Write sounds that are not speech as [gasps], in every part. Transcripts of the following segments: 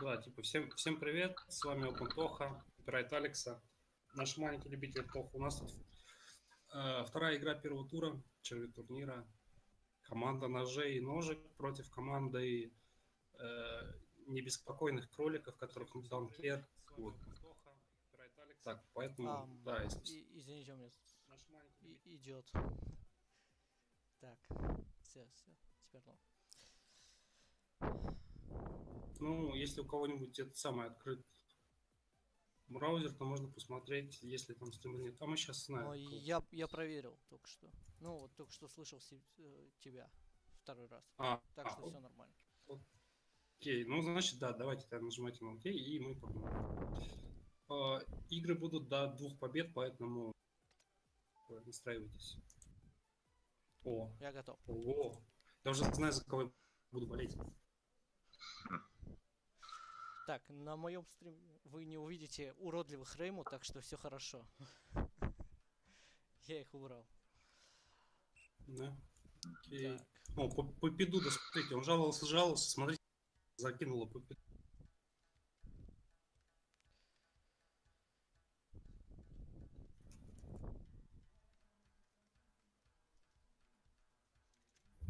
Да, типа, всем, всем привет, с вами OpenToха, опирает Алекса, наш маленький любитель Тоха. У нас тут э, вторая игра первого тура, черви турнира. Команда ножей и ножек против команды э, небеспокойных кроликов, которых назвал Кер. Вот. Так, поэтому, А, да, если... и- извините, у меня Наш маленький и- идет. Так, все, все, теперь ну. Ну, если у кого-нибудь это самый открыт браузер, то можно посмотреть, если там стримы нет. А мы сейчас знаем. Я, я проверил только что. Ну, вот только что слышал се- э, тебя второй раз. А, Так а, что все нормально. Окей, ну значит, да, давайте тогда нажимайте на ОК, и мы погнали. А, Игры будут до двух побед, поэтому настраивайтесь. О, Я готов. о, я уже знаю, за кого я буду болеть. Так, на моем стриме вы не увидите уродливых Рейму, так что все хорошо. Я их убрал. Да. Окей. Так, О, по, по пиду, да смотрите, он жаловался, жаловался, смотрите, закинуло по пиду.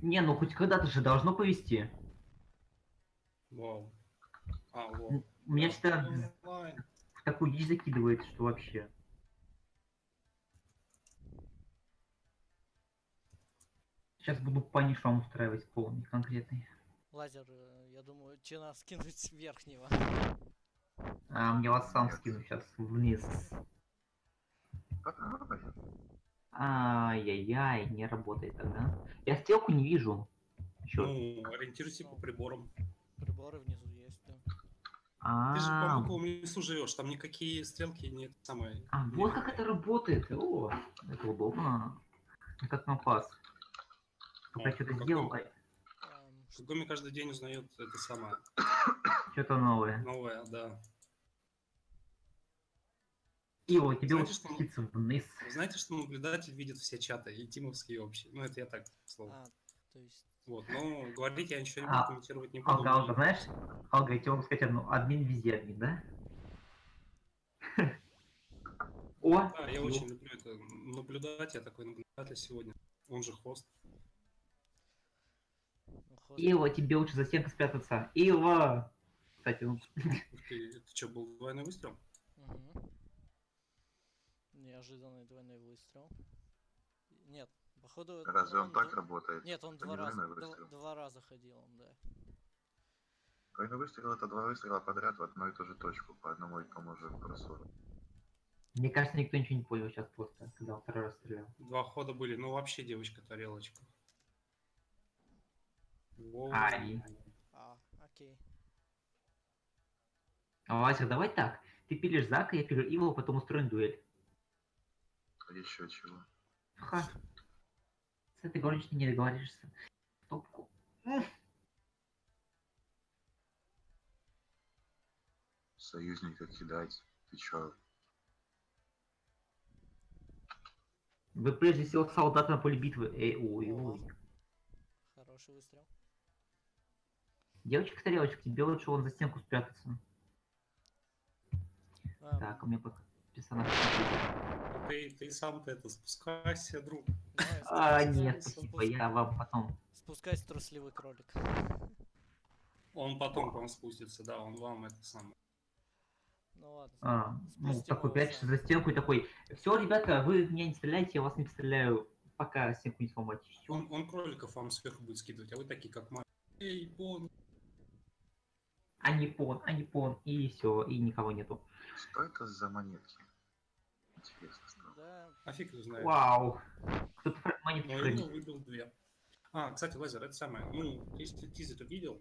Не, ну хоть когда-то же должно повести. Вау. А, вау. У меня всегда в такую дичь закидывает, что вообще. Сейчас буду паниш вам устраивать полный, конкретный. лазер, э, я думаю, чина скинуть с [laughs] верхнего. А, мне вас сам скину сейчас вниз. Ай-яй-яй, не работает тогда. Я стрелку не вижу. Чё? Ну, ориентируйся по приборам. Приборы внизу есть, да. Ты же по А, буквам лесу живешь, там никакие стрелки нет самое. а, вот как это работает. О, это удобно. Как компас. Только О, что-то сделал, а В Гоме каждый день узнает это самое что-то новое. новое, да. И вот тебе Знаете, что- спуститься вниз. Знаете, что наблюдатель видит все чаты, и тимовские общие. Ну, это я так, к слову. а, то есть... Вот, но говорить я ничего не А, буду, комментировать не буду. Алга, Алга, знаешь? Алга, я тебе могу сказать одну. Админ везде админ, да? [laughs] О! Да, я ну, очень люблю это наблюдать, я такой наблюдатель сегодня. Он же хост. хост- Ива, тебе лучше за стенкой спрятаться. Ива! Кстати, ну, Ух ты, это что, был двойной выстрел? Мгм. Неожиданный двойной выстрел. Нет, походу... Разве он так д- работает? Нет, он Это два раза, выстрел. два раза ходил он, да. Двойной выстрел это два выстрела подряд в одну и ту же точку, по одному и тому же курсору. мне кажется, никто ничего не понял сейчас просто, когда он второй раз стрелял. Два хода были, ну вообще девочка-тарелочка. Воу. Ай. А, окей. А, Вася, давай так. Ты пилишь Зака, я пилю Иву, потом устроим дуэль. А еще чего? Ха. С этой горничной не договоришься. Топку. Союзника кидать. Ты чё? Вы прежде всего солдат на поле битвы. Эй, ой, ой. Хороший выстрел. Девочка-тарелочка, тебе лучше вон за стенку спрятаться. Эм, Так, у меня пока персонаж. Ты, ты сам-то это спускайся, друг. А, нет, спасибо, я вам потом. Спускайся, трусливый кролик. Он потом к вам спустится, да, он вам это самое. Ну ладно. А, ну, такой сам. за стенку и такой, все, ребята, вы меня не стреляйте, я вас не стреляю, пока стенку не сломать. Он, он кроликов вам сверху будет скидывать, а вы такие как мать. Эй, бон. А не пон, а не пон, и все, и никого нету. Что это за монетки? Интересно А фиг его знает. Вау. Кто-то Но хранит. ему выбил две. А, кстати, Лазер, это самое. Ну, если тизер видел,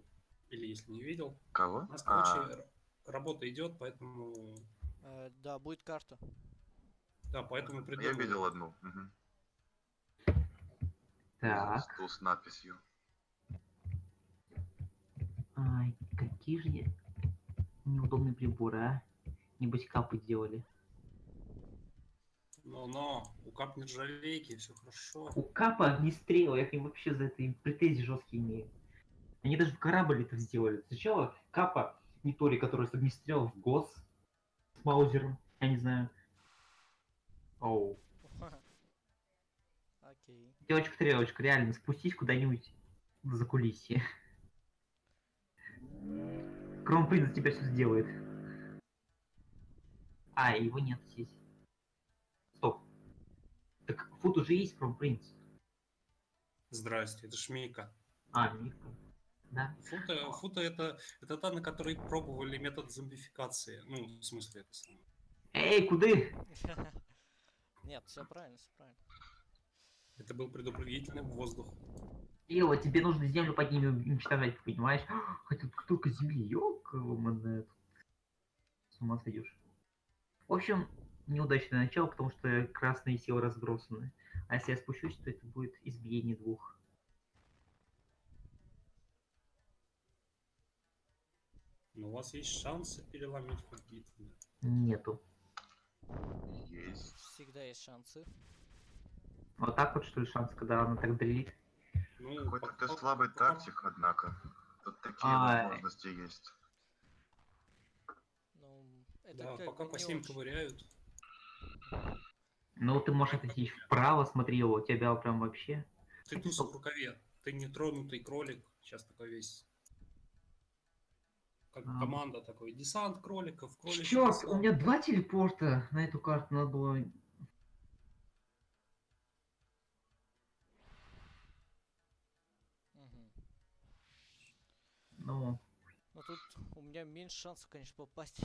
или если не видел, Кого? у нас, А, короче, р- работа идет, поэтому... э, да, будет карта. Да, поэтому я придумал. видел одну. Мгм. Так, Стул с надписью. ай, какие же я- неудобные приборы, а? Небось капы делали. Но-но, у кап нержавейки, все хорошо. У капа огнестрела, я к ним вообще за это им претензии жесткие имею. Они даже в корабль это сделали. Сначала капа не Тори, который с огнестрелом в ГОС с Маузером, я не знаю. Оу. [laughs] Окей. Девочка-трелочка, реально, спустись куда-нибудь за кулисье. Кронпринц тебя все сделает. А, его нет здесь. Так фут уже есть Кронпринц. Здрасте, это Шмейка. А, Мирка. Да. Фута, фута это, это та, на которой пробовали метод зомбификации. Ну, в смысле, это самое. Эй, куды? [laughs] Нет, все правильно, все правильно. Это был предупредительный воздух. Ева, тебе нужно землю под ними уничтожать, понимаешь? [gasps] Хотя тут только земли, ёкалмане. С ума сойдешь. В общем, неудачное начало, потому что красные силы разбросаны. А если я спущусь, то это будет избиение двух. Но у вас есть шансы переломить ход битвы. Нету. Есть. Всегда есть шансы. Вот так вот, что ли, шанс, когда она так дрелит? Ну, Какой-то ты пока- слабый тактик, однако. Тут такие А, возможности есть. Ну, это Да, пока по не 7 очень. ковыряют. Ну, ты можешь отойти вправо, смотри, у тебя прям вообще... Ты туз в рукаве. Ты нетронутый кролик. Сейчас такой весь. Как А. команда такой. Десант кроликов. кроличий Черт, у меня два телепорта на эту карту надо было... Мгм. Ну, Но тут у меня меньше шансов, конечно, попасть.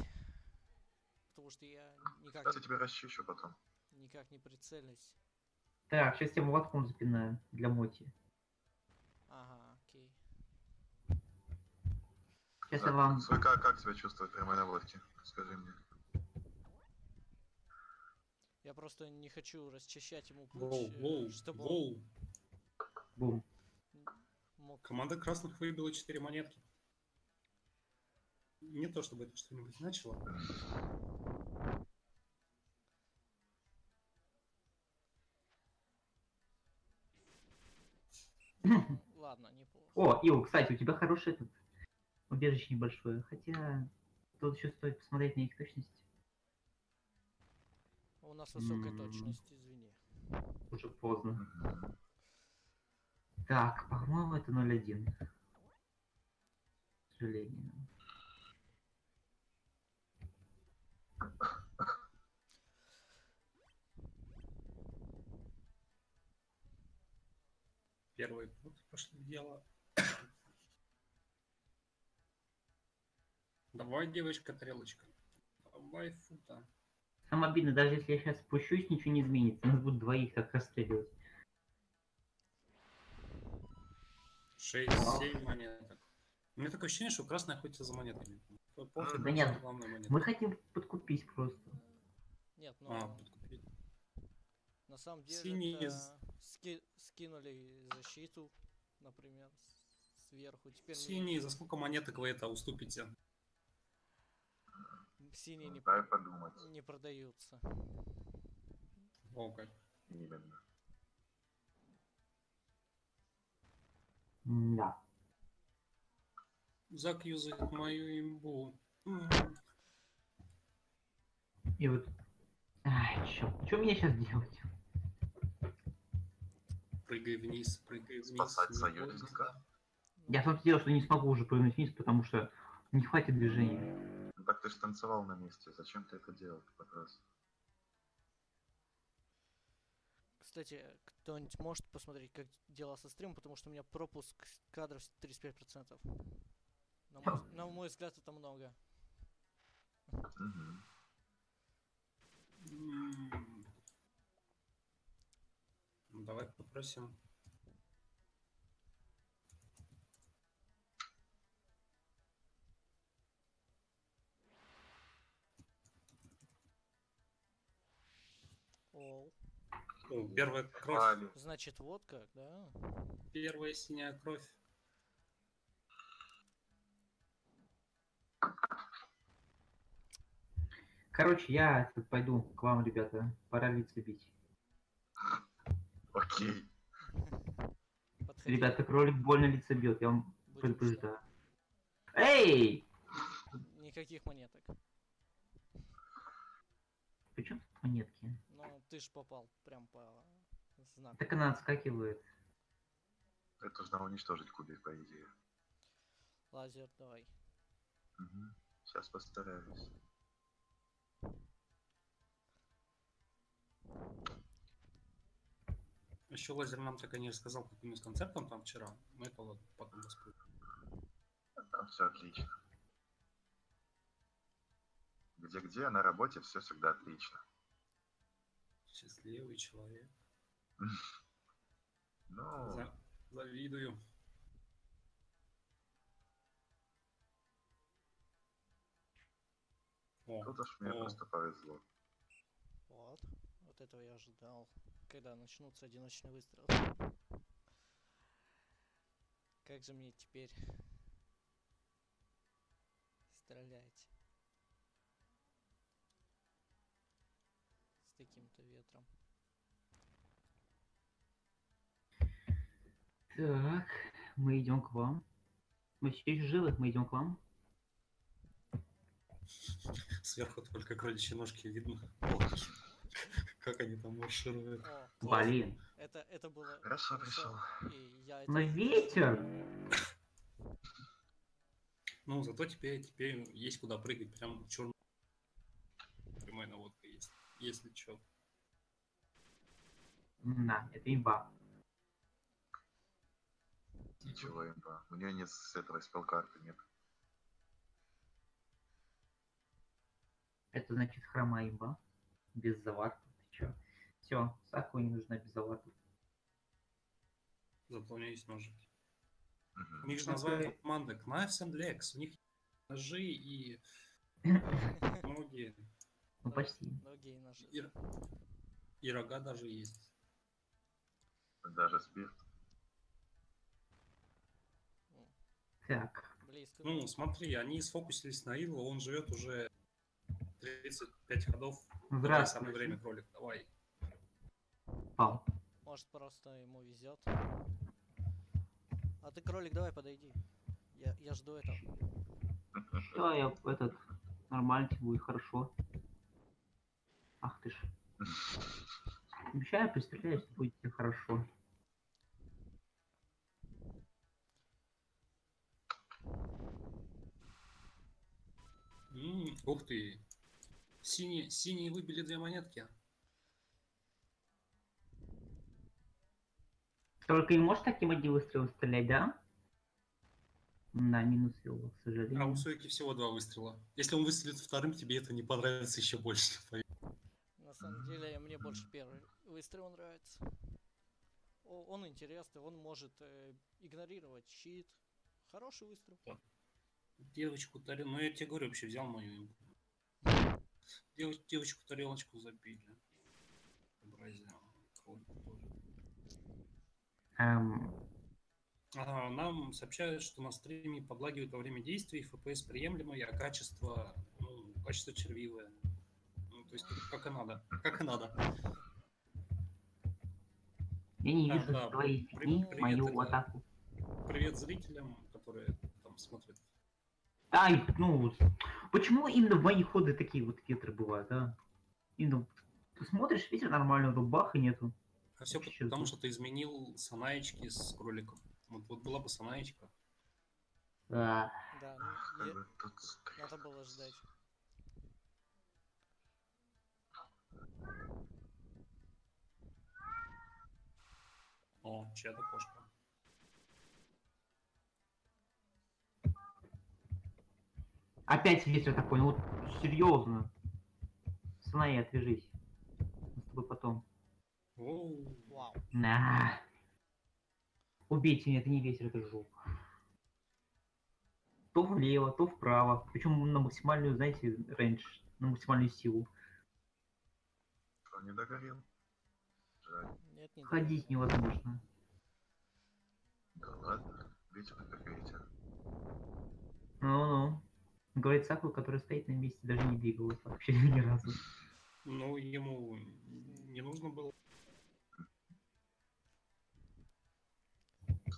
Потому что я никак, Сейчас я тебя расчищу потом. никак не прицелюсь. так, сейчас я молотком запинаю для моти. Ага, окей. Сейчас я Так, вам... Свой как, себя чувствует прямой наводки? Скажи мне. Я просто не хочу расчищать ему путь, Воу, э, воу, чтобы он воу. Бум. мог... Команда красных выбила 4 монетки. Не то чтобы это что-нибудь значило. Ладно, неплохо. О, Ил, кстати, у тебя хороший этот убежище небольшое. Хотя тут еще стоит посмотреть на их точность. У нас высокая точность, извини. Уже поздно. Так, по-моему, это 0.1. К сожалению. Первый вот пошли в дело. Давай, девочка, трелочка. Давай, фута. Самое обидное, даже если я сейчас спущусь, ничего не изменится. Нас будут двоих так расстреливать. 6-7 монеток. У меня такое ощущение, что красная охотится за монетками. Пофиг, Да нет, монетка. Мы хотим подкупить просто. Нет, ну, А, подкупить. на самом деле синий это из- ски- скинули защиту, например, сверху. Теперь не- Синий, за сколько монеток вы это уступите? синие не, Дай подумать. не продаются. О, как. Именно. Да. Зак юзает мою имбу. И вот... Ай, чё, чё мне сейчас делать? Прыгай вниз, прыгай вниз. Спасать союзника. Я том дело, что не смогу уже прыгнуть вниз, потому что не хватит движения. Ну так ты же танцевал на месте. Зачем ты это делал? Вопрос. Кстати, кто-нибудь может посмотреть, как дела со стримом, потому что у меня пропуск кадров 35%. На мой, на мой взгляд, это много. Ну, Давай попросим. Оу. О, первая кровь. Значит, вот как, да? Первая синяя кровь. Короче, я тут пойду к вам, ребята. Пора лица бить. Окей. Подходи. Ребята, кролик больно лица бьет, я вам Будем предупреждаю. Эй! никаких монеток. Причем тут монетки? Ну, ты ж попал прям по знаку. Так она отскакивает. Это должна уничтожить кубик, по идее. Лазер, давай. Сейчас постараюсь. Еще лазер нам так и не рассказал, как у него с концертом там вчера. Мы это вот потом распутаем. Там все отлично. Где-где, на работе все всегда отлично. Счастливый человек. [laughs] Ну, За- Завидую. О, тут уж мне О. просто повезло. Вот. Этого я ожидал. Когда начнутся одиночные выстрелы. Как же мне теперь стрелять с таким-то ветром? Так, мы идем к вам. Мы все еще живы, мы идем к вам. сверху только кроличьи ножки видно. Как они там маршируют. О, Класс. Блин. это, это было Хорошо хорошо. пришел. Я это Но ветер! [laughs] Ну, зато теперь, теперь есть куда прыгать. Прям черный. Прямая наводка есть. Если что. На, это имба. Ничего, имба. У нее нет с этого спелкарты, нет. Это значит хрома имба. Без заварта. Все, Саку не нужна без заварта. Зато у есть. У них же название команды Knives and Legs. У них ножи и [laughs] ноги, Ну почти. Ноги и ножи. и, и рога даже есть. Даже спирт. Так, Близко. Ну, смотри, они сфокусились на Илла, он живет уже 35 ходов. Давай, самое время, кролик, давай. Пал. Может просто ему везет. А ты, кролик, давай подойди. Я, я жду этого. Да, я этот нормально тебе будет хорошо. Ах ты ж. Обещаю, пристреляюсь, будет тебе хорошо. М, ух ты. Синие, синие выбили две монетки. Только не можешь таким одним выстрелом стрелять, да? На минус его, к А сожалению. у Сойки всего два выстрела. Если он выстрелит вторым, тебе это не понравится еще больше. [laughs] На самом деле, мне больше первый выстрел нравится. О- он интересный, он может э, игнорировать щит. Хороший выстрел. Девочку тарелочку. Ну я тебе говорю, вообще взял мою. Дев- девочку тарелочку забили. Образие. А, нам сообщают, что на стриме подлагивает во время действий, FPS приемлемый, а качество, ну, качество червивое. Ну, то есть как и надо. Как и надо. я не Да, вижу да, с твоей при- фигни привет, мою это- атаку. Привет зрителям, которые там смотрят. Ай, ну, почему именно в мои ходы такие вот ветры бывают, а? Именно, ты смотришь, ветер нормально, но баха нету. А все Вообще потому, что ты изменил санаечки с кроликом. Вот, вот была бы санаечка. А, Да, Ах, ну, стресс. надо было ждать. О, чья-то кошка. опять ветер такой, ну вот серьезно. Снаи, отвяжись. Мы с тобой потом. Вау. На. Убейте меня, это не ветер, это жопа. То влево, то вправо. Причем на максимальную, знаете, рейндж, на максимальную силу. Не догорел. Жаль. Нет, не Ходить невозможно. Да ладно. Ветер как ветер. Ну-ну. Говорит Саку, который стоит на месте, даже не двигался вообще [laughs] ни разу. Ну, ему не нужно было.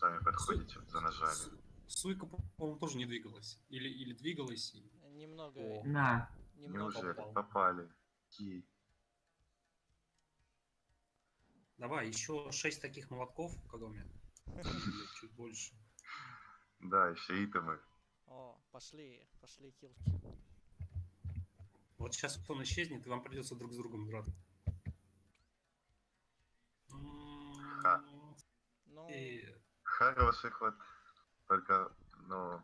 Сами подходите за ножами. С- Суйка, по-моему, тоже не двигалась. Или, или двигалась. и- немного, О. На. немного. Неужели? попал. Попали. Ки. Давай, еще шесть таких молотков в Кагоме. Или [laughs] чуть больше. Да, еще итемы. О, пошли, пошли хилки. Вот сейчас он исчезнет, и вам придется друг с другом драться. Ха. М, Ну, И Хороший ход. Только, ну...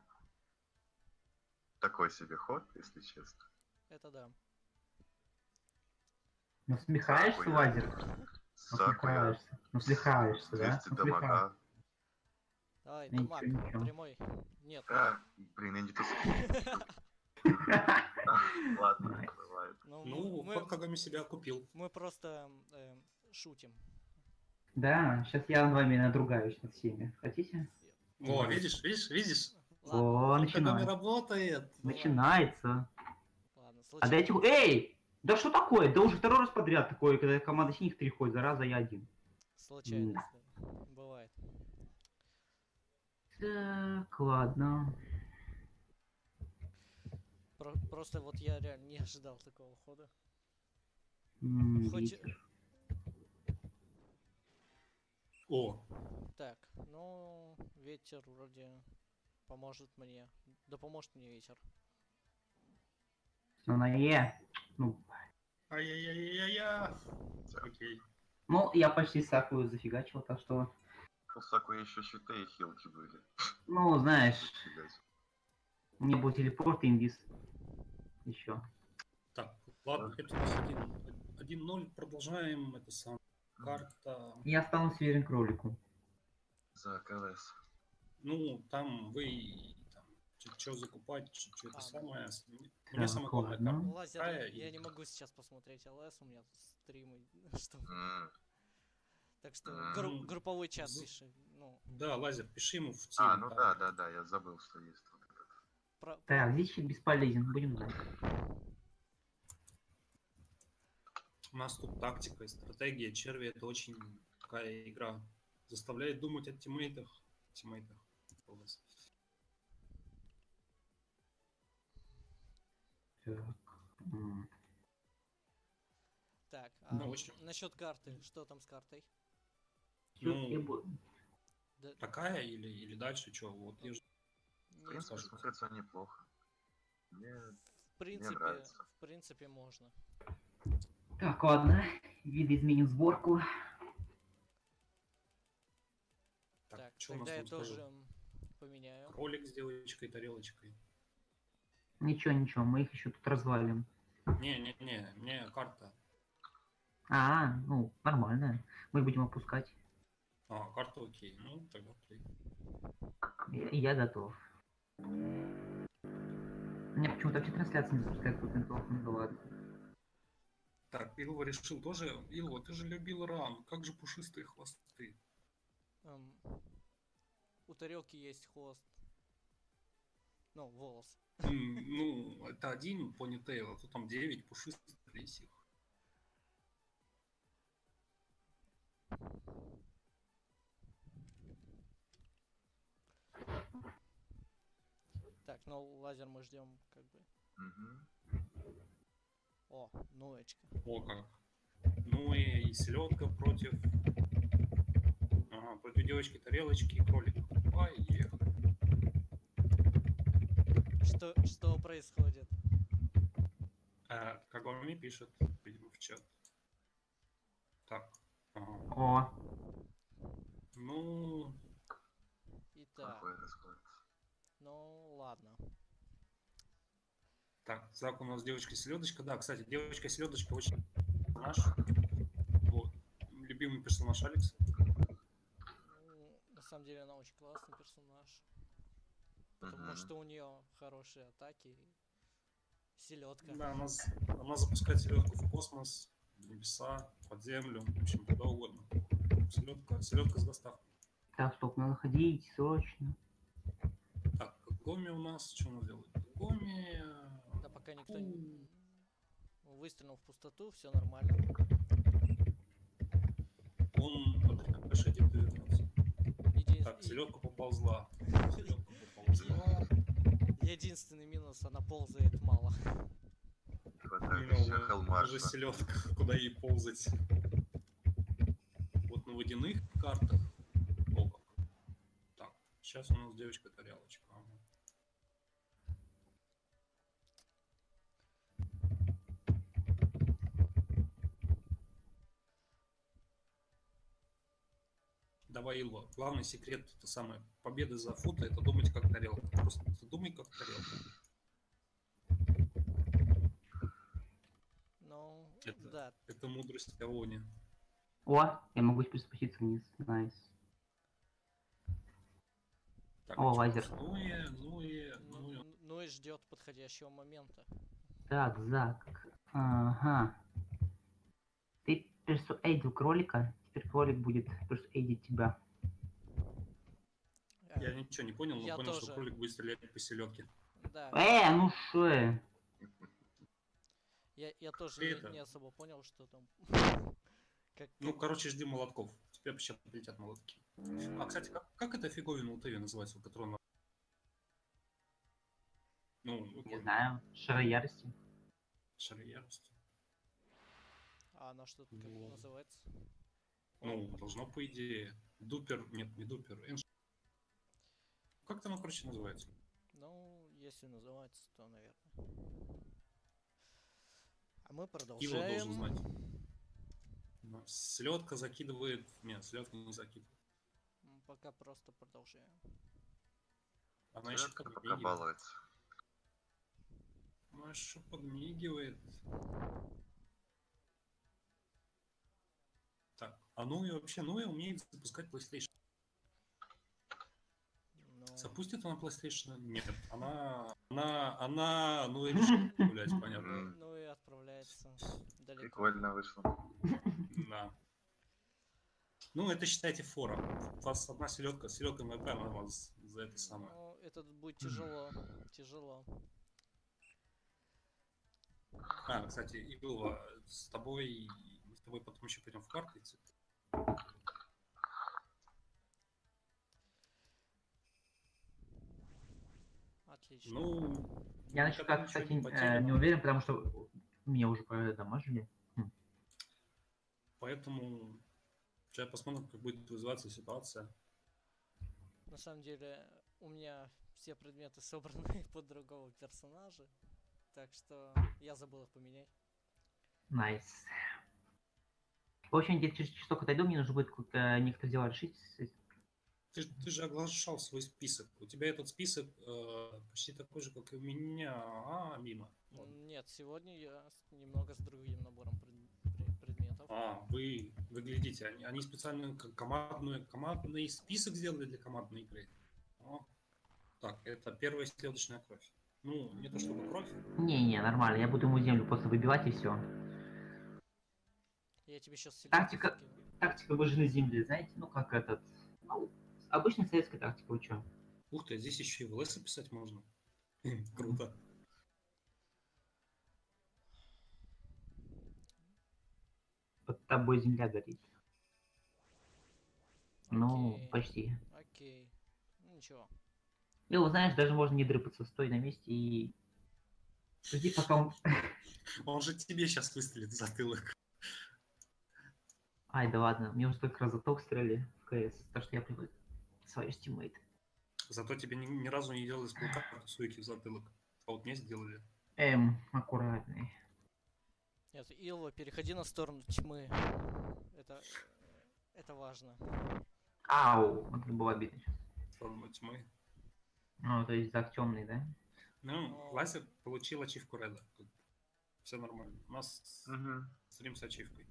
Такой себе ход, если честно. это да. Насмехаешься, лазер? Сакуя. Насмехаешься. Насмехаешься, да? 200 дамага. Давай, ничего. прямой. Нет, А, блин, я не то [laughs] Ладно, бывает. ну, Ну, Кагоме себя купил. мы просто эм, шутим. Да, сейчас я над вами надругаюсь над всеми. Хотите? О, Да. видишь, видишь, видишь? Ладно, О, Ход Кагоме начинается. работает. Начинается. ладно, А случайно. дайте... Эй! Да что такое? Да уже второй раз подряд такое, когда команда синих три ходит, зараза, я один. Случайно. Бывает. Так, ладно. Про- просто вот я реально не ожидал такого хода. М, Хоть- ветер. О, Так, ну, ветер вроде поможет мне. Да поможет мне ветер. Всё на Е. Ну, ай-яй-яй-яй-яй. Окей. ну, я почти сакую зафигачил, так что... У Сакуя еще щиты и хилки были. Ну, знаешь, меня был телепорт и инвиз. Еще. Так, ладно, это у нас один- 1-0, продолжаем. Это сам карта. Я останусь верен кролику. За КЛС. Ну, там вы там, что закупать, что это А, самое. Самое главное ладно. карта. Лазер, Какая я и- не могу сейчас посмотреть ЛС, у меня тут стримы. [laughs] Что... М. Так что М. гру- групповой чат З- пиши. Ну, Да, лазер, пиши ему в тему. А, ну да, да, да, я забыл, что есть про... Так, здесь щит бесполезен, будем знать. У нас тут тактика и стратегия. Черви это очень такая игра. Заставляет думать о тиммейтах. Тиммейтах. Так. Так, а Ну, общем. насчет карты, что там с картой? Ну, Да, Такая или, или дальше что? Вот я ж- В принципе, смотрится неплохо. Мне в принципе, нравится. в принципе можно. Так, ладно. Видоизменим сборку. Так, Так, что у нас тогда я тоже скажу? м, поменяю. Кролик с девочкой, тарелочкой. Ничего, ничего, мы их еще тут развалим. Не-не-не, мне карта. А, ну, нормально. Мы будем опускать. А, карта окей. Ну, тогда окей. Я, я готов. Мне почему-то вообще трансляция не запускает тут ну да ладно. Так, Илва решил тоже. Илва, ты же любил ран. Как же пушистые хвосты? Эм, у тарелки есть хвост. Ну, волос. [laughs] Ну, это один понитейл, а тут там 9 пушистых лисих. Так, ну лазер мы ждем как бы. Мгм. О, ноечка. О как. Ну и селедка против... Ага, против девочки тарелочки и кролика. Поехали. Что, что происходит? А, Кагоми пишет, видимо, в чат. Так. Ага. О, Ну, Итак, ну ладно. Так, Зак у нас девочка селедочка. Да, кстати, девочка селедочка очень наш. Вот. Любимый персонаж Алекса. Ну, на самом деле она очень классный персонаж. Потому Мгм. что у нее хорошие атаки. Селедка. Да, она, она запускает селедку в космос, в небеса, под землю, в общем, куда угодно. Селедка, селедка с доставкой. так, стоп, надо ходить, срочно. Так, Гоми у нас, что она делает? Гоми... Пока никто не... Выстрелил в пустоту, все нормально. Он от вернется. Един- Так, селедка поползла. Селедка поползла. Единственный минус, она ползает мало. Уже селедка, куда ей ползать. Вот на водяных картах. О, как. Так, сейчас у нас девочка Илва, главный секрет, это самое, победы за фото, это думать как тарелка. Просто думай как тарелка. Ну, Это- да. Это мудрость Авони. О, я могу теперь спуститься вниз. Nice. Так, О, лазер. Ну и, ну и, Ну, ну ну и ждет подходящего момента. Так, Зак. Ага. Ты persuade ил кролика, теперь кролик будет persuade ить тебя. Э, Я ничего не понял, но Я понял, тоже. что кролик будет стрелять по селедке. Да, Э, ну шо? я, я тоже не, это- не особо понял, что там. [laughs] Как, Ну, как- короче, жди молотков. Тебе сейчас прилетят молотки. А, кстати, как, как эта фиговина у ТВ называется, у которой она... Ну, Не знаю. Шара ярости. Шары ярости. А она что как Ну. называется? Ну, должно, по идее, дупер... Нет, не дупер, энш... Как там, короче, называется? Ну, если называется, то, наверное. А мы Его продолжаем. должен знать. Да, Селедка закидывает... Нет, селедка не закидывает. Пока просто продолжаем. Она еще подмигивает. балуется. Она еще подмигивает. А ну и вообще, ну и умеет запускать PlayStation. Но... Запустит она PlayStation? Нет. Она, она, она, ну и решит гулять, понятно. Ну и отправляется далеко. Прикольно вышло. Да. Ну, это считайте фора. У вас одна селедка, селедка моя прямо вас за это самое. Ну, это будет тяжело. Тяжело. А, кстати, Игла, с тобой, мы с тобой потом еще пойдем в карты. Отлично. Ну, Я насчет как, кстати, не э, не уверен, потому что меня уже продамажили. Поэтому сейчас посмотрим, как будет развиваться ситуация. На самом деле, у меня все предметы [laughs] собраны под другого персонажа. Так что я забыл их поменять. Nice. В общем, где через часок отойду, мне нужно будет некоторые дела решить. Ты, ты же оглашал свой список. У тебя этот список э, почти такой же, как и у меня. А, мимо. Нет, сегодня я немного с другим набором пред- пред- предметов. А, вы, вы глядите, они, они специально командную, командный список сделали для командной игры. О. Так, это первая селедочная кровь. Ну, не то чтобы кровь. Не-не, нормально, я буду ему землю просто выбивать и все. Я тебе сейчас Тактика- Тактика выжженной земли, знаете, ну как этот, ну, обычная советская тактика, вы чё? Ух ты, здесь еще и в ЛС писать можно. [laughs] Круто. Под тобой земля горит. Ну, Окей. почти. Окей. Ну, ничего. И вот знаешь, даже можно не дрыпаться, стой на месте и... Жди, пока он... [laughs] Он же тебе сейчас выстрелит в затылок. Ай, да ладно, мне уже столько раз заток стреляли в КС, так что я привык. Свой стиммейт. Зато тебе ни, ни разу не делали спилкарту суйки в затылок. А вот мне сделали. Эм, аккуратный. Нет, Илва, переходи на сторону тьмы. Это... Это важно. Ау, вот это было обидно. Форма тьмы. Ну, то есть Зак темный, да? Ну, Но- Лазер получил ачивку Реда. Все нормально. У нас Мгм. стрим с ачивкой.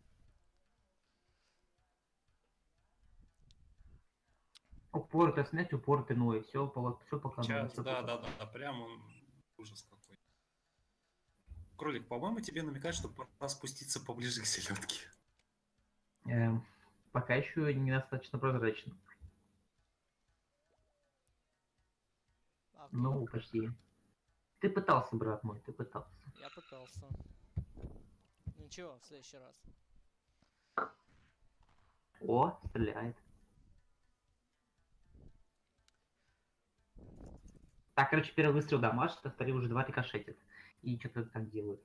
Упор, то снять, упор ты, ну и все, все пока. Сейчас, да, да, да, да, прям он ужас какой. Кролик, по-моему, тебе намекают, что пора спуститься поближе к селедке. Эм, пока еще недостаточно прозрачно. А, Ну, почти. Ты пытался, брат мой, ты пытался. Я пытался. Ничего, в следующий раз. О, стреляет. Так, короче, первый выстрел дамажит, а второй уже два рикошетит. И что-то так делают.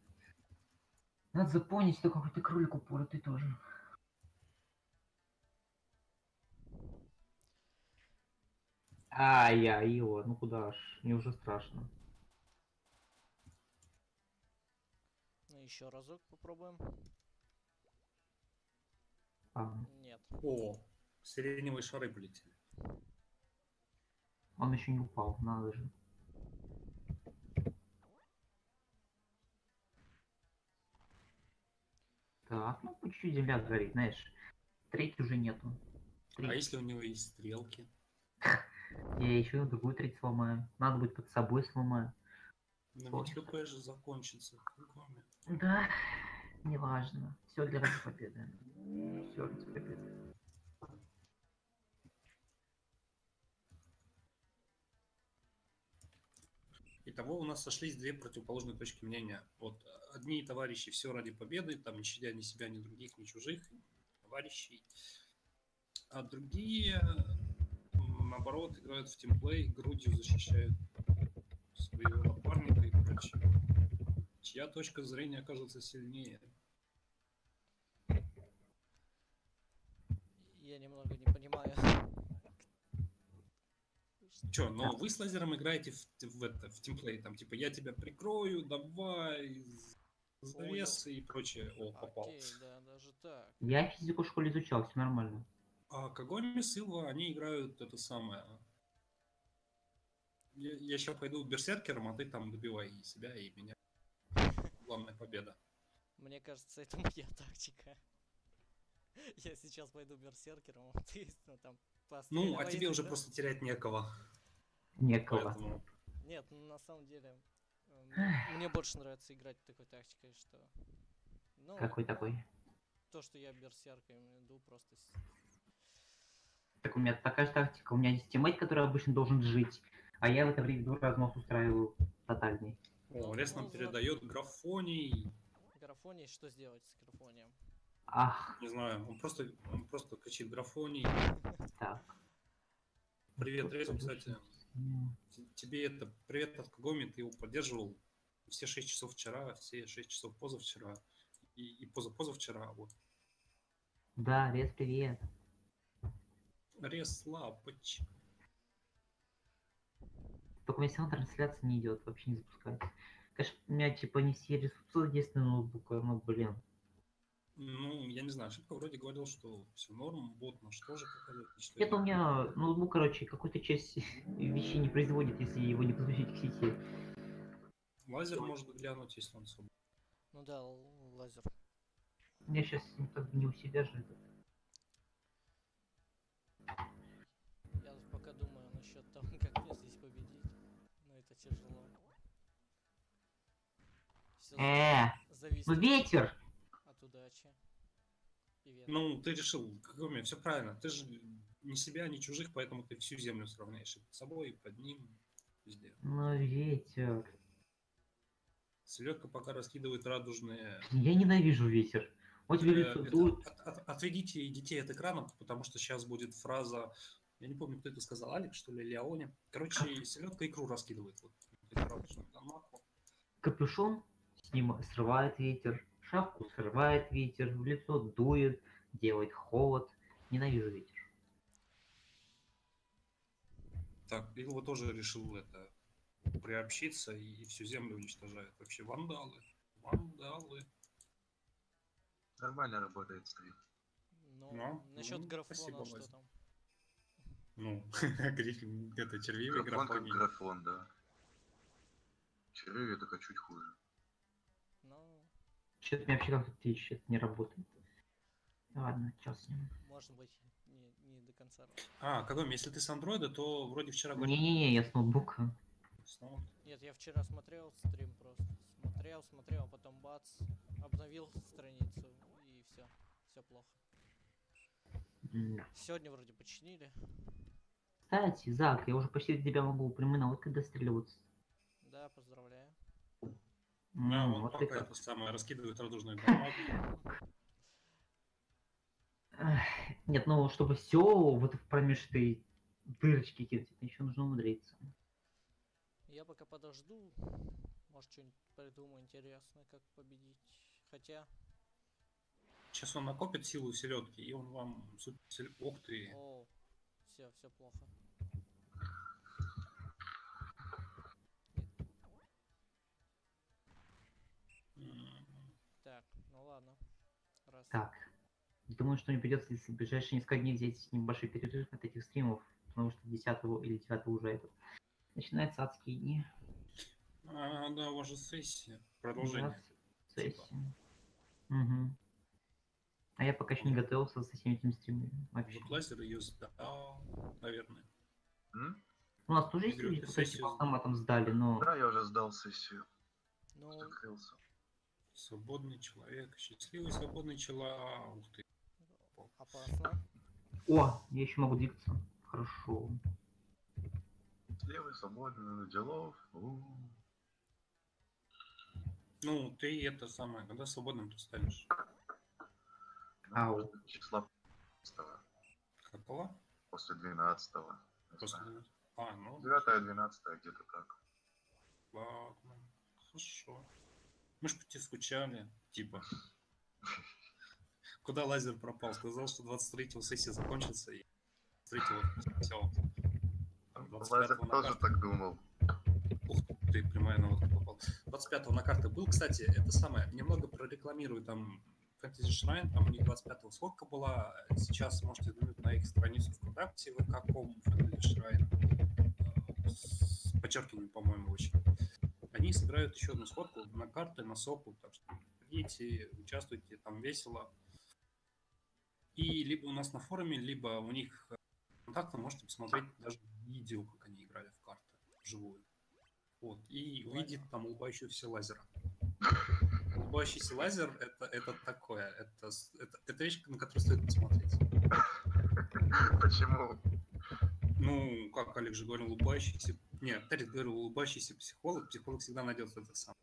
Надо запомнить, что какой-то кролик упоротый тоже. Ай, я, его, ну куда ж, мне уже страшно. Ну, еще разок попробуем. А, Нет. О, сиреневые шары полетели. он еще не упал, надо же. Так, ну чуть-чуть земля горит, знаешь. Треть уже нету. А Треть. если у него есть стрелки? Я еще другую треть сломаю. Надо будет под собой сломаю. Но ведь ХП же закончится. Да, неважно. Все для ради победы. Все ради победы. Итого у нас сошлись две противоположные точки мнения. Вот э, одни товарищи все ради победы, там не щадя ни себя, ни других, ни чужих товарищей. А другие, наоборот, играют в тимплей, грудью защищают своего напарника и прочее. Чья точка зрения окажется сильнее? Я немного не понимаю. Че, но вы с лазером играете в, в это, в тимплей, там, типа, я тебя прикрою, давай, з- завесы и прочее. О, попал. Окей, да, даже так. Я физику в школе изучал, все нормально. А Кагоми Силва, они играют это самое. Я, сейчас пойду берсеркером, а ты там добивай и себя, и меня. Главная победа. Мне кажется, это моя тактика. Я сейчас пойду берсеркером, а ты ну, там Ну, а тебе уже просто терять некого. Некого. Поэтому Нет, ну, на самом деле, э, мне- больше нравится играть такой тактикой, что... Ну, Какой такой? то, что я берсеркой иду просто... Так у меня такая же тактика. У меня есть тиммейт, который обычно должен жить. А я в это время иду разнос устраиваю тотальный. О, Лес нам Ну, передает графоний. Графоний, что сделать с графонием? Ах, Не знаю, он просто, он просто кричит графоний. так. Привет, Резу, кстати. Тебе это привет от Кагоми, ты его поддерживал все 6 часов вчера, все 6 часов позавчера и, и позапозавчера. Вот. Да, Рез, привет. Рез Лапыч. Только у меня равно трансляция не идет, вообще не запускается. Конечно, у меня типа не все ресурсы единственного ноутбука, но блин. Ну, я не знаю, ошибка вроде говорил, что все норм, бот наш тоже показывает. что Нет, у я- меня ноутбук, короче, какую-то часть [laughs] вещей не производит, если его не подключить к сети. Лазер может глянуть, если он свободен. Ну да, лазер. Меня сейчас как бы не у себя же этот. Я пока думаю насчет того, [laughs] как мне здесь победить. Но это тяжело. Все Э, зависит ну ветер! Ну, ты решил, Кагоми, все правильно. Ты же ни себя, ни чужих, поэтому ты всю землю сравняешь и под собой, и под ним, везде. Ну ветер. Селедка пока раскидывает радужные Я ненавижу ветер. Вот тебе Э, лицо это дует. от- от- отведите детей от экрана, потому что сейчас будет фраза, я не помню, кто это сказал, Алекс, что ли, Леоне. Короче, селедка икру раскидывает. Вот. Капюшон снима- срывает ветер, шапку срывает ветер, в лицо дует, делает холод. Ненавижу ветер. Так, Илва тоже решил это приобщиться и, всю землю уничтожает. Вообще вандалы. Вандалы. Нормально работает стрим. Ну, Ну, насчет ну, графона спасибо, что там? Ну, [laughs] гриф- это червивый Графон как графоний. графон, да. Червивый только чуть хуже. Ну, Что-то у меня вообще как-то что-то не работает. Ладно, чё с ним. может быть, не, не до конца. А, Кагоми, если ты с андроида, то вроде вчера говорил. Не-не-не, я с ноутбука. снова. Нет, я вчера смотрел стрим просто. Смотрел, смотрел, а потом бац, обновил страницу и все. Все плохо. Сегодня вроде починили. Кстати, Зак, я уже почти до тебя могу прямой наводкой достреливаться. Да, поздравляю. Да, Ну, вот пока это самое раскидывает радужные [laughs] дома. Нет, ну чтобы все вот в промеж этой дырочки кинуть, это еще нужно умудриться. Я пока подожду. Может, что-нибудь придумаю интересное, как победить. Хотя, Сейчас он накопит силу селедки, и он вам Ух ты. о, все, все плохо. Так, ну ладно. Раз. Так. Думаю, что мне придется в ближайшие несколько дней взять небольшой перерыв от этих стримов, потому что 10 или 9 уже это начинаются адские дни. А, да, у вас же сессия. Продолжение. Да, сессия. Мгм. А я пока еще не готовился со всеми этими стримами. Вообще. Вот лазер ее сдал, наверное. М? У нас тоже есть люди, которые сессию по автоматам сдали, но Да, я уже сдал сессию. Ну, Закрылся. Свободный человек, счастливый свободный человек. Ух ты. Опасно. О, я еще могу двигаться. Хорошо. Левый свободный делов. Ну, ты это самое, когда свободным ты станешь? Может, Числа 15 Какого? после 12 не После... знаю. А, ну, 9-12 где-то так. ладно. Хорошо. Мы ж по тебе скучали, типа. [laughs] Куда лазер пропал? Сказал, что 23-го сессия закончится, и 23-го все. Там 25-го Лазер на тоже так думал. Ух ты, прямая наводка попал. 25-го на карты был, кстати, это самое, немного прорекламирую там Fantasy Shrine, там у них 25-го сходка была, сейчас можете взглянуть на их страницу ВКонтакте, vk.com Fantasy Shrine, с подчеркиванием, по-моему, очень. Они собирают еще одну сходку на карты, на соку, так что приходите, участвуйте, там весело. И либо у нас на форуме, либо у них э, контакты можете посмотреть даже видео, как они играли в карты вживую. Вот, и увидеть там улыбающегося лазера. Улыбающийся лазер это, это такое, это, это, это вещь, на которую стоит посмотреть. Почему? Ну, как Олег же говорил, улыбающийся... Нет, Тарик говорил, улыбающийся психолог, психолог всегда найдет это сам.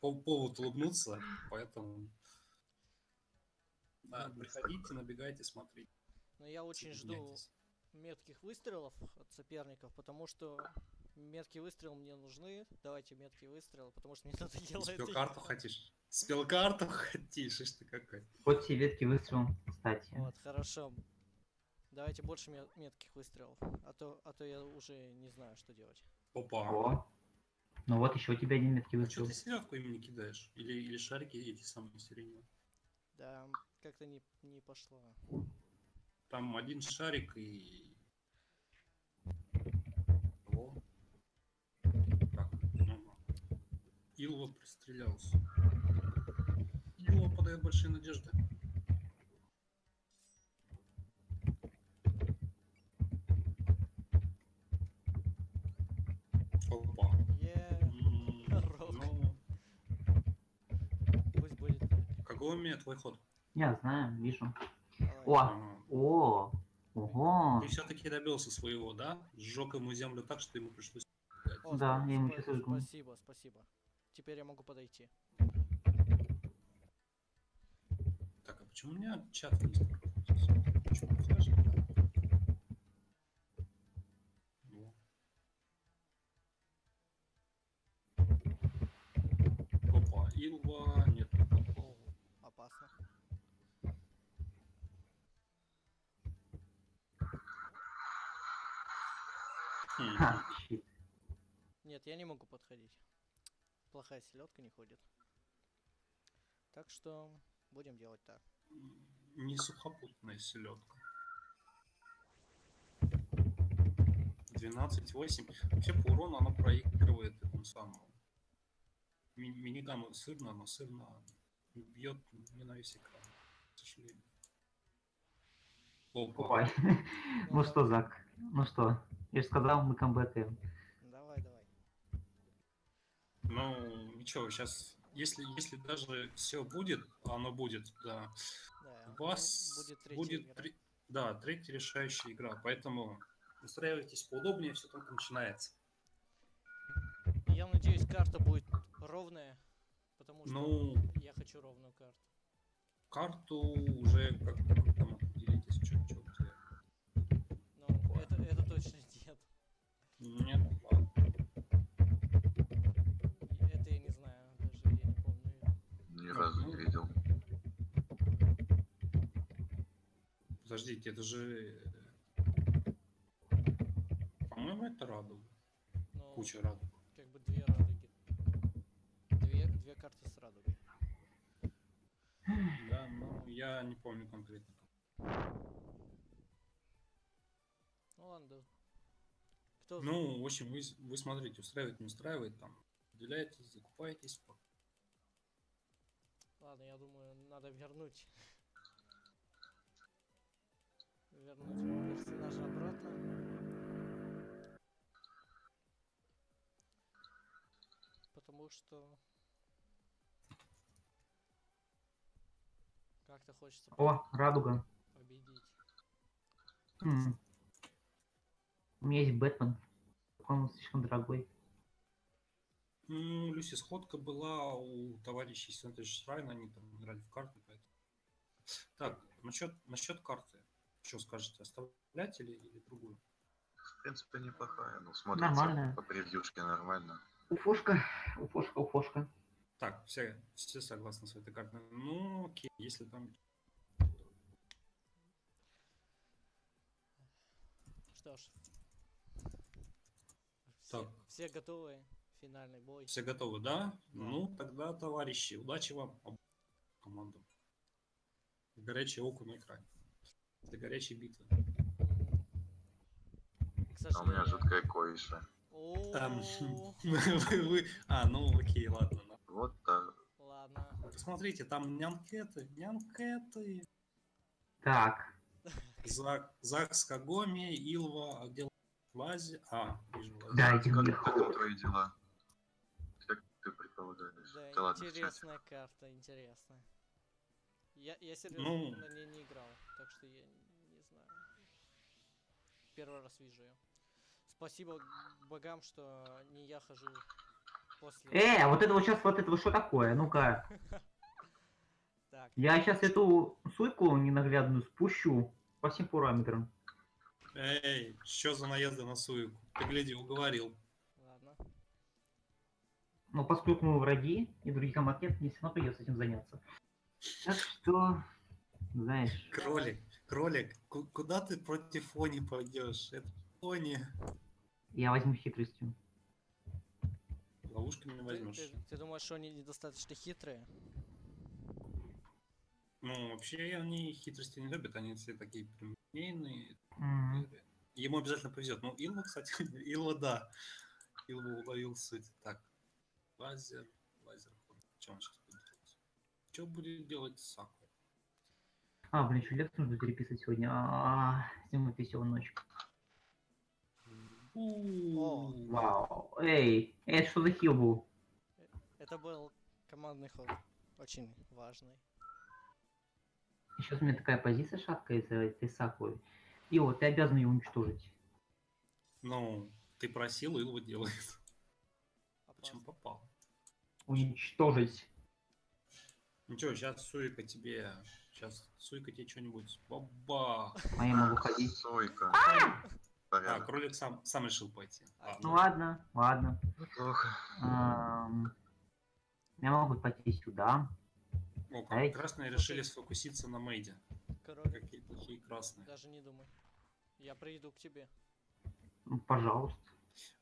По повод улыбнуться, поэтому... Да, приходите, набегайте, смотрите. Но я очень жду соединяйтесь. метких выстрелов от соперников, потому что меткие выстрелы мне нужны. Давайте меткие выстрелы, потому что мне [laughs] надо делать. Спел карту хотишь? Спел карту хотишь, и ты какой. Вот все ветки выстрел, кстати. Вот, хорошо. Давайте больше ме- метких выстрелов, а то, а то я уже не знаю, что делать. Опа. О. Ну вот еще у тебя один меткий А что выстрел. ты селедку именно кидаешь? Или, или шарики эти самые сиреневые? Да, как-то не, не пошло. Там один шарик и... О. Так, ну, Илва пристрелялся. Илва подает большие надежды. Опа. М, Рок. Ну, пусть будет твой ход? Я знаю, вижу. О, о, ого. Ты все-таки добился своего, да? Сжег ему землю так, что ему пришлось... О, Да, я ему жгу. Спасибо, спасибо. Теперь я могу подойти. Так, а почему у меня чат прокрутился? Почему флеш? Опа, Илва, Нет, я не могу подходить. Плохая селедка не ходит. Так что будем делать так. Не сухопутная селедка. 12-8. Вообще по урону она проигрывает этому самому. Ми- Минигану сырно, но сырно бьет не на весь экран, к сожалению. Опа. [laughs] Ну что, Зак, ну что, я же сказал, мы комбатаем. Ну, ничего, сейчас, если, если даже все будет, оно будет, да, Да, у вас будет третья будет, игра. три- да, третья решающая игра, поэтому устраивайтесь поудобнее, все только начинается. Я надеюсь, карта будет ровная, потому что Ну, я хочу ровную карту. карту уже как там определитесь, что, что. Но это, это точно [laughs] нет. Нет, ни разу не видел. Подождите, это же... Э, по-моему, это радуга. Но Куча радуг. Как бы две радуги. Две, две карты с радугой. Да, ну я не помню конкретно. Ну ладно. Кто ну, в общем, вы, вы смотрите, устраивает, не устраивает, там, определяетесь, закупаетесь, пока. Ладно, я думаю, надо вернуть. Вернуть персонажа обратно. Потому что... Как-то хочется О, радуга. победить. М. У меня есть Бэтмен. Он слишком дорогой. Ну, Люси сходка была у товарищей Сентри Шрайна, они там играли в карты, поэтому. Так, насчет, насчет карты. Что скажете, оставлять или, или другую? В принципе, неплохая. Ну, смотрится Нормальная. по превьюшке нормально. Уфошка, уфошка, уфошка. Так, все, все согласны с этой картой. Ну, окей, если там... Что ж. Все, Так. все готовы? Финальный бой. Все готовы, да? Да. Ну, тогда, товарищи, удачи вам командам. Горячее око на экране. Для горячей битвы. А у меня жуткая коиша. Там, [laughs] вы- вы- А, ну окей, ладно. да. Вот так. Ладно. Посмотрите, там нянкеты, нянкеты. Так, Зак, Зак Скагоми, Илва, а где Лази? А, вижу Лази. дайте Как, как там твои дела? Предполагаешь? Да, Да ладно, интересная карта, интересная. Я, я серьезно Ну. на ней не играл, так что я не знаю. Первый раз вижу ее. Спасибо богам, что не я хожу после... Э, а вот это вот сейчас, вот это вот что такое? Ну-ка, [laughs] Так, я сейчас эту суйку ненаглядную спущу по всем параметрам. Эй, что за наезды на суйку? Ты гляди, уговорил. Но поскольку мы враги и других команд нет, мне все равно придется этим заняться. Так что, знаешь, Кролик, кролик, ку- куда ты против Фони пойдешь? Это Фони. я возьму хитростью. Ловушками Ты, возьмешь. ты- ты думаешь, что они недостаточно хитрые? Ну, вообще они хитрости не любят, они все такие прямолинейные. М, Ему обязательно повезет. Ну, Илва, кстати, [laughs] Илва, да. Илва уловил суть. Так, лазер, лазер. Что он сейчас будет делать? Что будет делать Саку? А, блин, еще лекцию нужно переписывать сегодня. А, Зимой веселая ночь. У, Вау. Эй, эй, это что за хил был? Это был командный ход. Очень важный. Сейчас у меня такая позиция шаткая из-за этой саквы. И вот ты обязан ее уничтожить. Ну, ты просил, Илва делает. Чем Опасно. попал. Уничтожить. Ничего, сейчас Суика тебе... Сейчас Суика тебе что-нибудь... Баба! А я могу ходить. Сойка. А, Порядок. кролик сам, сам решил пойти. А, Ну Ладно. ладно. Плохо. Я могу пойти сюда. О, красные решили сфокуситься на мейде. Король, Какие плохие красные. даже не думай. Я приду к тебе. Ну, Пожалуйста.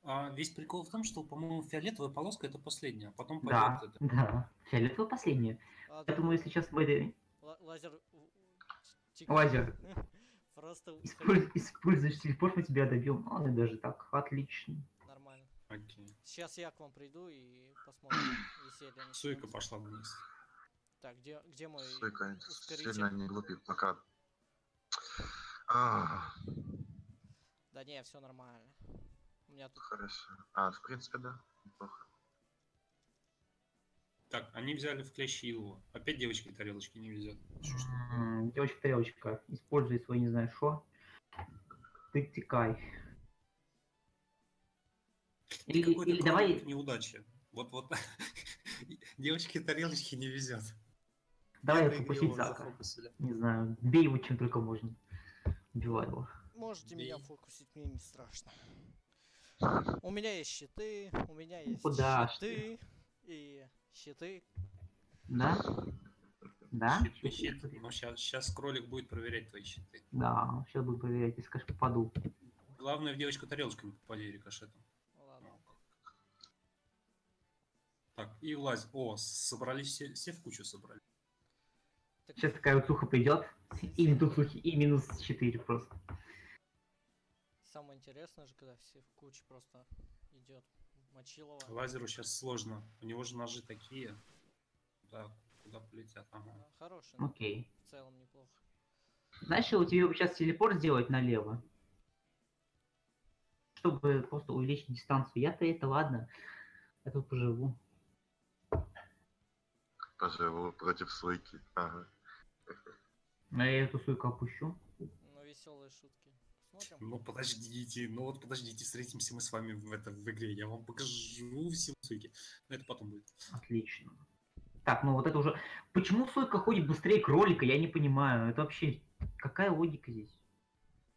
А весь прикол в том, что, по-моему, фиолетовая полоска это последняя, а потом Да, пойдет это. да. Фиолетовая последняя. Ладно, Поэтому если сейчас ла- лазер... лазер [laughs] Просто использ- используешь телепорт, мы тебя добьем. А, и даже так. Отлично. нормально. Окей. Сейчас я к вам приду и посмотрим [coughs] веселье. Суйка начнётся. пошла вниз. Так, где, где мой Сойка ускоритель? сильно не глупит пока. А, Да не, все нормально. У меня тут... хорошо. А, в принципе, да. Неплохо. Так, они взяли в клещи Илву. Опять девочки тарелочки не везет. М, Девочка-тарелочка, используй свой не знаю что. Ты текай. Ты Или, какой-то или давай, неудачи. Вот-вот. [laughs] Девочки тарелочки не везет. давай фокусить Зака. Не знаю, бей его чем только можно. Убивай его. Можете меня Бей. фокусить, мне не страшно. У меня есть щиты, у меня есть куда щиты и щиты. Да? Да? Щит, щит. Но сейчас, сейчас кролик будет проверять твои щиты. Да, сейчас буду проверять, если, конечно, попаду. Главное в девочку тарелочку не попади рикошетом. Ладно. Так, и влазь. О, собрались все, все в кучу собрали. Так, Сейчас такая вот суха придет, и минус, и минус 4 просто. Самое интересное же, когда все в куче просто идет Мочилова. Лазеру сейчас сложно. У него же ножи такие. Да, куда полетят. Ага. А, Хороший, Окей. в целом неплохо. Знаешь, вот тебе бы сейчас телепорт сделать налево. Чтобы просто увеличить дистанцию. Я-то это ладно. Я тут поживу. Поживу против слойки. Ага. А я эту суйку опущу. Ну, веселые шутки. Смотрим. Ну подождите, ну вот подождите, встретимся мы с вами в, это, в игре. Я вам покажу все суйки. Но это потом будет. Отлично. Так, ну вот это уже... Почему сойка ходит быстрее кролика, я не понимаю. Это вообще... Какая логика здесь?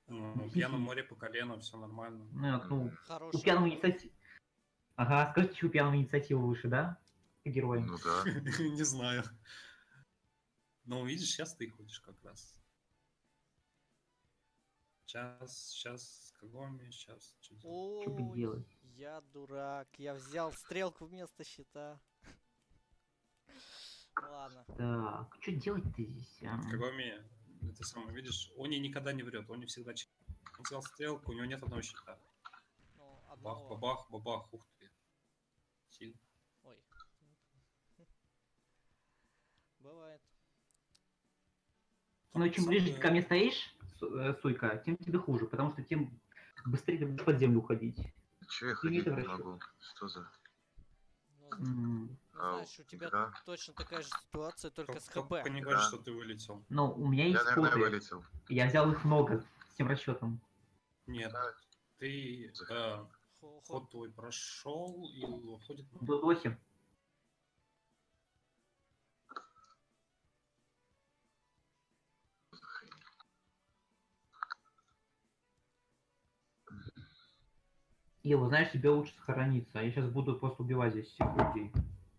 Ну, в пьяном море по колено, все нормально. Ну, ну, у пьяного инициатива... Ага, скажите, что у пьяного инициатива выше, да? По героям. Ну да. [laughs] Не знаю. Ну, видишь, сейчас ты ходишь как раз. Сейчас, сейчас, Кагоми, сейчас. Что делать? Я дурак. Я взял стрелку вместо щита. [laughs] Ладно. Так, что делать-то здесь? а? Кагоми, это самое, видишь, Они никогда не врет, он не всегда честен. Он взял стрелку, у него нет одного щита. Ну, Бах, одного. бабах, бабах, ух ты. Сил. Ой. [laughs] Бывает. Ну, чем ближе ты ко мне стоишь, Сойка, э, тем тебе хуже, потому что тем быстрее ты будешь под землю уходить. Че я ходить не могу? Что за... Ну, ну а, знаешь, у тебя да. точно такая же ситуация, только Кто, с ХБ. Понимаешь, да. что ты вылетел. Ну, у меня есть я, наверное, вылетел. Я взял их много, с тем расчетом. Нет, да. ты э, ход твой прошел и уходит... До 8. Ева, знаешь, тебе лучше сохраниться. а Я сейчас буду просто убивать здесь всех людей.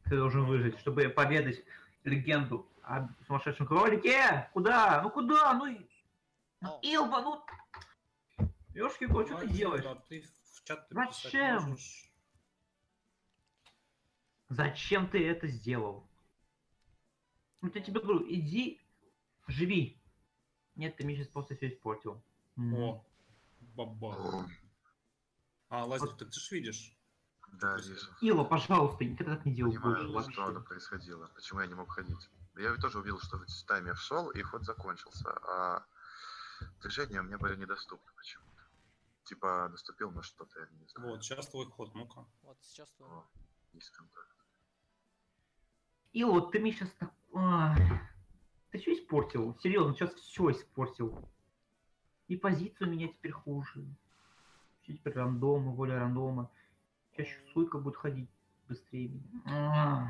Ты должен выжить, чтобы поведать легенду о сумасшедшем кролике. Куда? Ну куда? Ну, и- ну. Илба, ну... Ёшки, что ты делаешь? да, ты в чат Зачем? Зачем ты это сделал? Ну, я тебе говорю, иди, живи. Нет, ты мне сейчас просто все испортил. О, баба. А, лазер, так ты ж видишь. Да, вижу. Ила, пожалуйста, никогда так не делай больше Понимаю, вообще. что оно происходило. Почему я не мог ходить. Я ведь тоже увидел, что таймер шел, и ход закончился. А движения мне были недоступны почему-то. Типа наступил на что-то, я не знаю. Вот, сейчас твой ход, ну-ка. Вот сейчас твой. О, есть контакт. Ила, вот ты мне сейчас так... а, Ты все испортил? Серьезно, сейчас все испортил. И позицию у меня теперь хуже. Теперь рандомы, воля рандома. Чаще суйка будет ходить быстрее меня. А,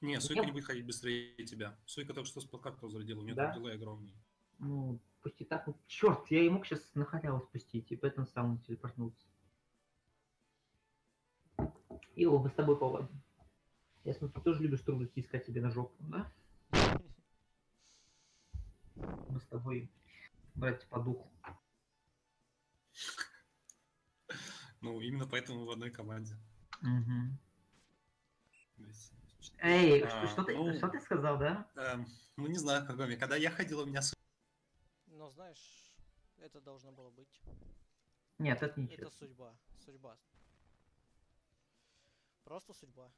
Не, Суйка не будет ходить быстрее тебя. Суйка только что с плаката разрядила, у нее Да? там дела огромные. Ну, пусть и так. Вот, черт, я и мог сейчас на халяву спустить, и поэтому сам телепортнулся. Ила, мы с тобой поладим. Я смотрю, ты тоже любишь трудности искать себе на жопу, да? [laughs] Мы с тобой братья по духу. Ну, именно поэтому в одной команде. Эй, А, что, что ты, ну- что ты сказал, да? эм, ну, не знаю, как вам. Когда я ходил, у меня Но знаешь, это должно было быть. Нет, это не Это судьба. Судьба. Просто судьба.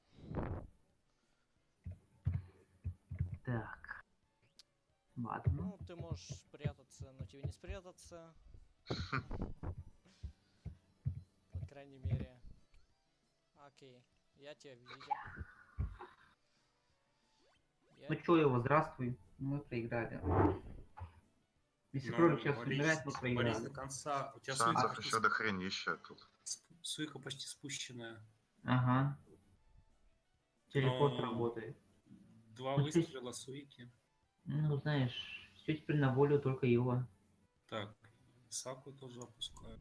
Так. Ладно. Ну, ты можешь спрятаться, но тебе не спрятаться. По крайней мере. Окей, я тебя видел. Я- Ну чё его, здравствуй. Мы проиграли. Если кролик сейчас умирает, мы проиграли. до конца. У тебя Шансов Суйка, еще до хренища тут. сп- Суйка почти спущенная. Ага. Телепорт Ну, работает. Два Ну, ты- выстрела Суики. Ну, знаешь, все теперь на волю только его. Так, Саку тоже опускаю.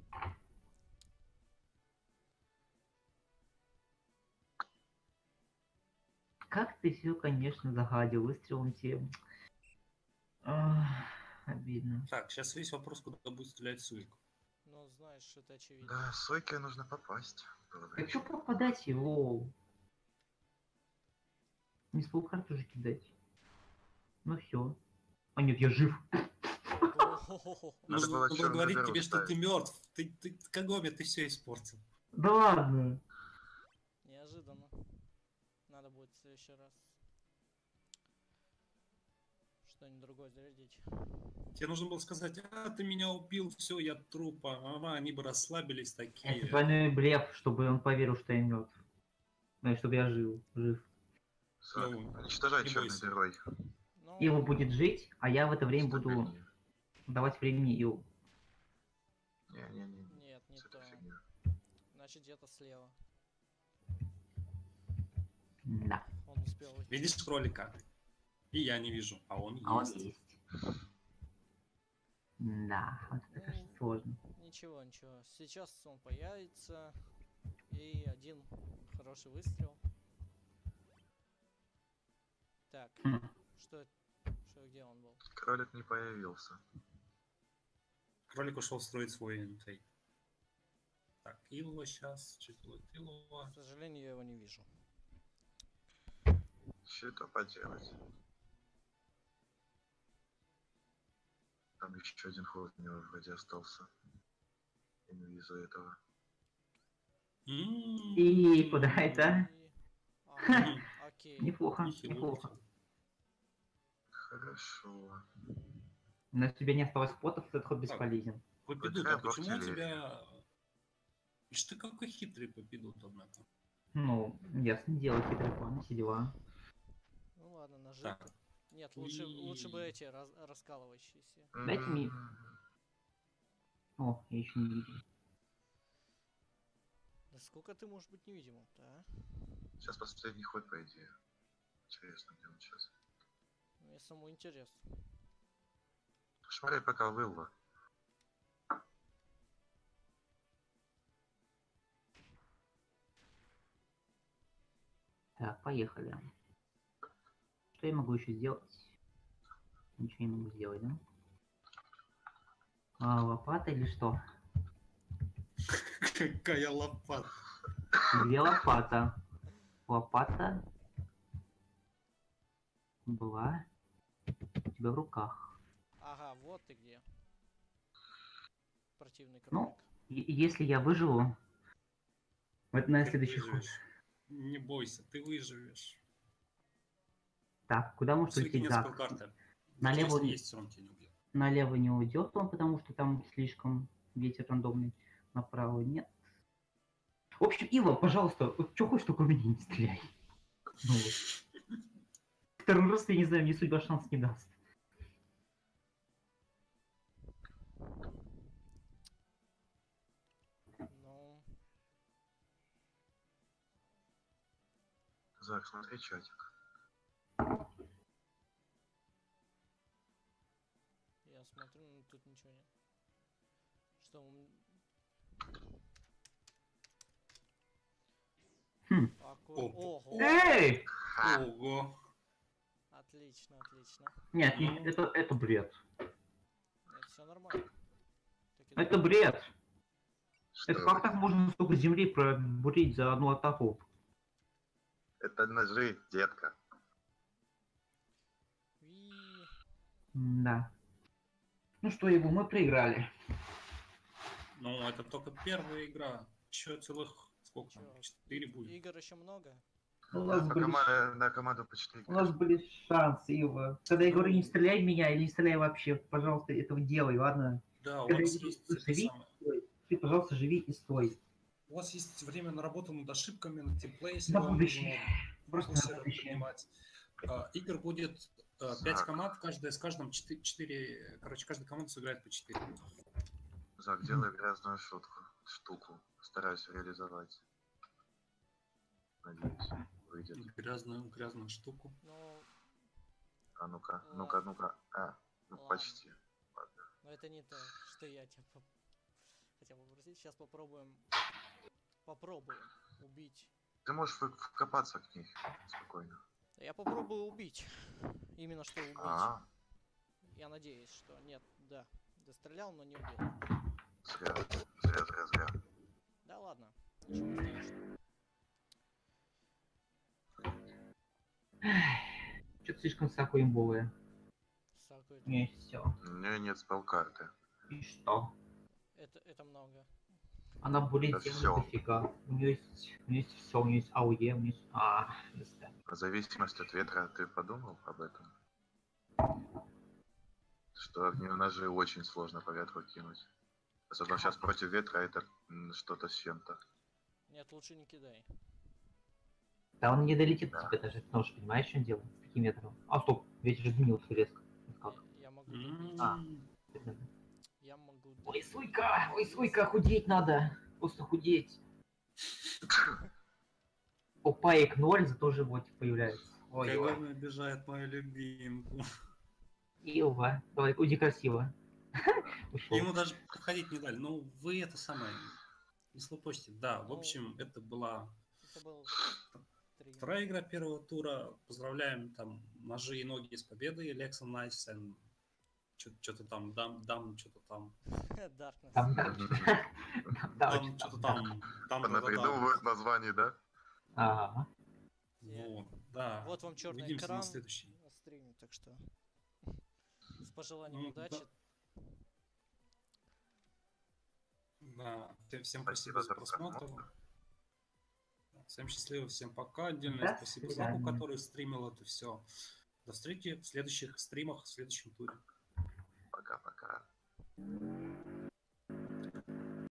как ты все, конечно, загадил выстрелом. Ах, обидно. Так, сейчас весь вопрос, куда будет стрелять Суик. Ну, знаешь, это очевидно. Да, Сойке нужно попасть. Так что попадать его? Не с полкарты уже кидать. Ну все. А нет, я жив. Надо Нужно было было говорить дыру тебе, что ты ставить. мертв. Ты, ты, Кагоме, ты все испортил. Да ладно. Неожиданно. Надо будет в следующий раз что-нибудь другое зарядить. Тебе нужно было сказать, а, ты меня убил, все, я трупа. Ага, они бы расслабились Это такие. двойной блеф, чтобы он поверил, что я мертв. Ну и чтобы я жил, жив. Ну, уничтожай не черный бойся. герой. Ну, Его будет жить, а я в это время буду. Давать времени Ил. Не-не-не, нет, не это то. фигня. Значит, где-то слева. Да, Он успел уйти. Видишь кролика? И я не вижу, а он а он есть. есть. Да, вот это, кажется, сложно. Ничего, ничего. Сейчас он появится. И один хороший выстрел. Так, Хм. что, что где он был? Кролик не появился. Кролик ушел строить свой интейк. Так, Илова сейчас. Что делает Илова? К сожалению, я его не вижу. Что-то поделать. Там еще один ход у него вроде остался. Я не вижу этого. М, И куда это? [laughs] Окей. Неплохо, неплохо. Хорошо. Но если у тебя не осталось спотов, этот ход бесполезен. Какая а почему у тебя... Ишь ты какой хитрый Попидут, однако. Ну, ясно дело, хитрый план, все дела. Ну ладно, ножи. Так, Нет, лучше, лучше бы И- эти раз- раскалывающиеся. Дайте мне- О, я еще не видел. Да сколько ты можешь быть невидимым-то, а? Сейчас последний ход, по идее. Интересно, где он сейчас. Мне самому интересно. Шмарей пока вылла. Так, поехали. Что я могу еще сделать? Ничего не могу сделать, да? А, лопата или что? [laughs] какая лопата. Где лопата? Лопата была у тебя в руках. Ага, вот ты где. Противный Ну, кролик. И- если я выживу, это на следующий ход. Не бойся, ты выживешь. Так, куда может уйти Зак? спелкарты. Налево, есть, он тебя не убьет. налево не уйдет он, потому что там слишком ветер рандомный. Направо нет. В общем, Ива, пожалуйста, вот что хочешь, только в меня не стреляй. Ну вот. [laughs] Второй раз, я не знаю, мне судьба шанс не даст. Зак, смотри чатик. я смотрю, ну тут ничего нет. Что, м, Хм. Ого! Эй! Ого. Отлично, отлично. Нет, не- это, это бред. Нет, все нормально. Это бред. Что? Это как так можно столько земли пробурить за одну атаку? Это ножи, детка. Да. Ну что, его мы проиграли. Ну, это только первая игра. Еще целых сколько там? Чё, Четыре будет. Игр еще много. У нас, по были, кома- на команду по 4 у нас были шансы, Ива. Когда я говорю, не стреляй в меня или не стреляй вообще, пожалуйста, этого делай, ладно? Да, у Когда вас я есть живи, самое. стой. Ты, пожалуйста, живи и стой. У вас есть время на работу над ошибками, над На вам будущее. нужно Просто на будущее. поднимать. А, Игр будет 5 Так. команд, каждая с каждым 4, короче, каждая команда сыграет по 4. Зак, делай грязную шутку, штуку. Старайся реализовать. Надеюсь, выйдет. Грязную, грязную штуку. Ну, А ну-ка, ну-ка, ну-ка. А, ну Ладно. почти. но это не то, что я тебя хотел попросить. Сейчас попробуем. Попробуем убить. Ты можешь вкопаться к ней спокойно. Да я попробую убить. Именно что убить. А, Я надеюсь, что нет, да. Дострелял, но не убил. зря, зря, зря, зря. Да ладно. Страшного. Что-то слишком Саку имбовая. Сакует. У меня есть все. У меня нет спелкарты. И что? Это, это много. Она делать всё. дофига. У нее есть, у нее есть все, у нее есть АУЕ, у нее есть... А, да. В зависимости от ветра ты подумал об этом? Что огневые ножи очень сложно по ветру кинуть. Особенно сейчас [laughs] против ветра это что-то с чем-то. Нет, лучше не кидай. Да он не долетит Да. до тебя даже, потому что понимаешь, что он делает? С таким ветром. А, стоп, ветер же изменился резко. Я, я могу. А. Ой, суйка, ой, суйка, худеть надо. Просто худеть. Опаек ноль, зато животик появляется. Ой, Когда он обижает мою любимку. Ива, давай, уйди красиво. [laughs] Ему даже подходить не дали. Ну, вы это самое... Не слопочьте. Да, в общем, это была вторая игра первого тура. Поздравляем там ножи и ноги с победой. Лекса Найсен. Что-то там, дам, дам, что-то там. Darkness. Там, да, да, что-то там, там. Там, Она да, да, да. придумывает название, да? Ага. Вот, да. Вот вам черный Увидимся экран на следующий. на стриме, так что с пожеланием Ну, удачи. Да, всем, всем Спасибо спасибо за просмотр. просмотр. Всем счастливо, всем пока. Отдельное До спасибо свидания. который стримил это все. До встречи в следующих стримах, в следующем туре. pra cá, pra cá.